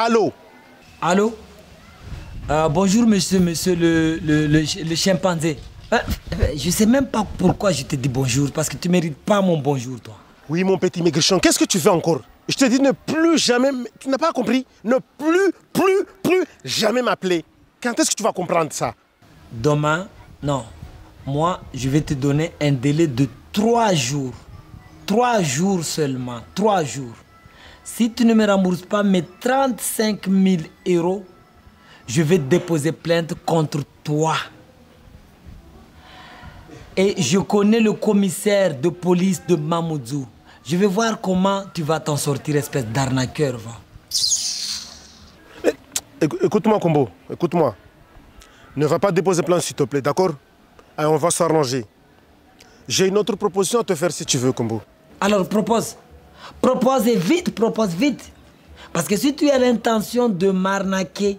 Allô? Allô? Euh, Bonjour, monsieur, monsieur le, le, le, le chimpanzé. Euh, je sais même pas pourquoi je te dis bonjour, parce que tu mérites pas mon bonjour, toi. Oui, mon petit maigrichon, qu'est-ce que tu veux encore? Je te dis ne plus jamais... Tu n'as pas compris? Ne plus, plus, plus jamais m'appeler. Quand est-ce que tu vas comprendre ça? Demain, non. Moi, je vais te donner un délai de trois jours. Trois jours seulement. Trois jours. Si tu ne me rembourses pas mes 35 000 euros, je vais déposer plainte contre toi. Et je connais le commissaire de police de Mamoudzou. Je vais voir comment tu vas t'en sortir, espèce d'arnaqueur. va. Écou- Écoute-moi, Combo, écoute-moi. Ne va pas déposer plainte, s'il te plaît, d'accord? On va s'arranger. J'ai une autre proposition à te faire si tu veux, Combo. Alors propose. Propose vite, propose vite. Parce que si tu as l'intention de m'arnaquer,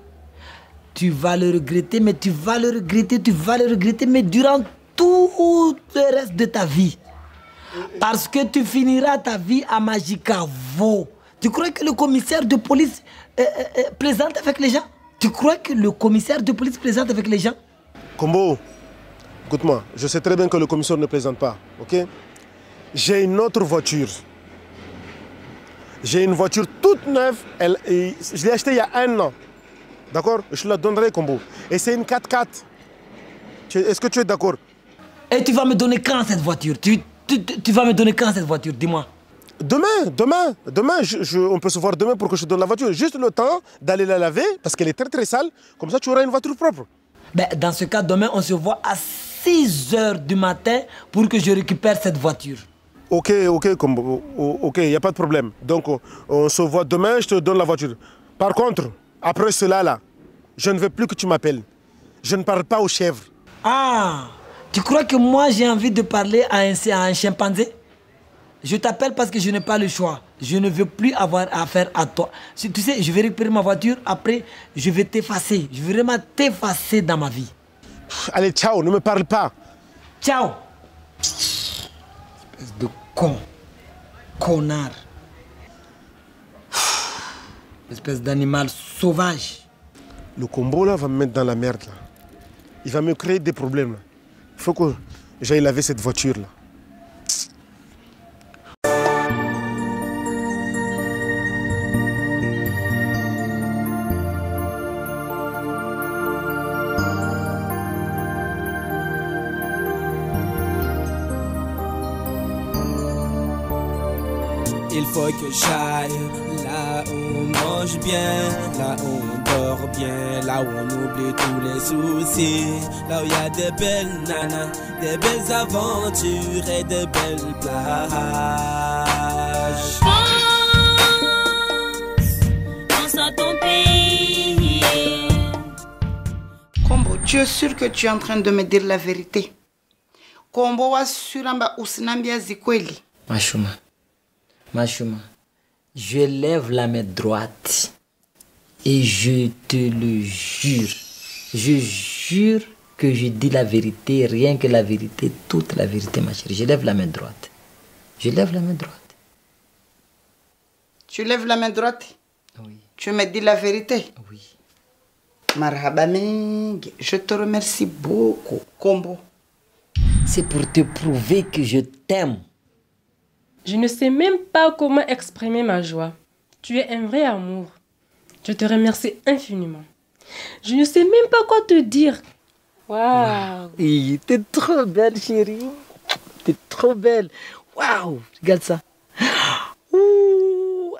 tu vas le regretter, mais tu vas le regretter, tu vas le regretter, mais durant tout le reste de ta vie. Parce que tu finiras ta vie à Magicavo. Tu crois que le commissaire de police euh, euh, euh, plaisante avec les gens? Tu crois que le commissaire de police plaisante avec les gens? Combo, écoute-moi, je sais très bien que le commissaire ne plaisante pas, ok? J'ai une autre voiture. J'ai une voiture toute neuve. Elle, et je l'ai achetée il y a un an. D'accord? Je la donnerai, Combo. Et c'est une 4x4. Tu- Est-ce que tu es d'accord? Et tu vas me donner quand cette voiture? Tu, tu- tu- vas me donner quand cette voiture? Dis-moi. Demain, demain, demain, je- je- on peut se voir demain pour que je te donne la voiture. Juste le temps d'aller la laver parce qu'elle est très très sale. Comme ça, tu auras une voiture propre. Ben, dans ce cas, demain, on se voit à 6 heures du matin pour que je récupère cette voiture. Ok, ok, Combo. Ok, il n'y a pas de problème. Donc, on, se voit demain, je te donne la voiture. Par contre, après cela, là, je ne veux plus que tu m'appelles. Je ne parle pas aux chèvres. Ah, tu crois que moi j'ai envie de parler à un, à un chimpanzé? Je t'appelle parce que je n'ai pas le choix. Je ne veux plus avoir affaire à toi. Si, tu sais, je vais récupérer ma voiture, après je vais t'effacer. Je vais vraiment t'effacer dans ma vie. Allez, ciao, ne me parle pas. Ciao Espèce de con. Connard. Espèce d'animal sauvage. Le combo, là, va me mettre dans la merde, là. Il va me créer des problèmes, là. Il faut que j'aille laver cette voiture, là. Il faut que j'aille là où on mange bien, là où on dort bien, là où on oublie tous les soucis, là où il y a des belles nanas, des belles aventures et des belles plages. Pense à ton pays. Kombo, tu es sûr que tu es en train de me dire la vérité Kombo wasuramba usinambia zikweli Machuma, Machuma, je lève la main droite et je te le jure. Je jure que je dis la vérité, rien que la vérité, toute la vérité, ma chérie. Je lève la main droite. Je lève la main droite. Tu lèves la main droite? Oui, Tu me dis la vérité? Oui. Marhaba mingi. Je te remercie beaucoup, Kombo. C'est pour te prouver que je t'aime. Je ne sais même pas comment exprimer ma joie. Tu es un vrai amour. Je te remercie infiniment. Je ne sais même pas quoi te dire. Waouh Oui, t'es trop belle, chérie. T'es trop belle. Waouh, regarde ça. Ouh,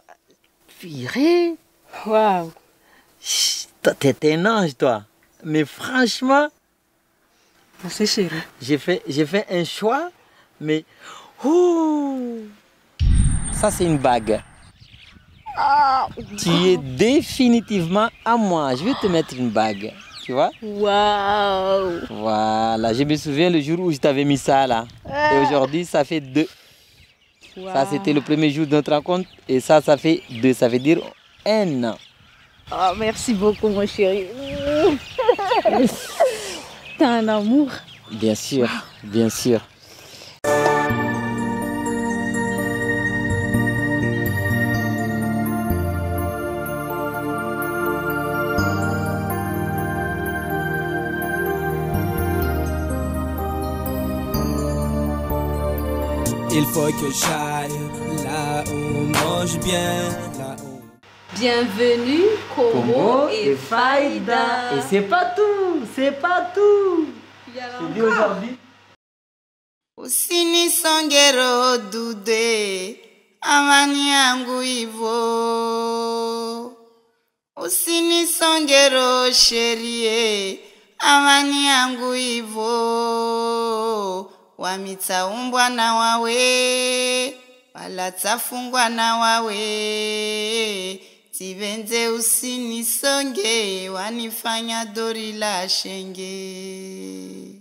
virée. Waouh t'es un ange, toi. Mais franchement, Merci chérie. j'ai fait, j'ai fait un choix, mais... ouh. Ça, c'est une bague. Tu es définitivement à moi. Je vais te mettre une bague. Tu vois? Waouh Voilà, je me souviens le jour où je t'avais mis ça là. Et aujourd'hui, ça fait deux. Ça, c'était le premier jour de notre rencontre. Et ça, ça fait deux. Ça veut dire un an. Oh, merci beaucoup, mon chéri. T'es un amour. Bien sûr, bien sûr. Il faut que j'aille là où on mange bien, là où... Bienvenue, Komo et Faïda. Et c'est pas tout, c'est pas tout. Je dis aujourd'hui. usinisongero dude amani yangu ivo usinisongero sherie amani yangu ivo wamitaumbwa na wawe walatsafungwa na wawe. Tivenze usinisonge wanifanya dori la shenge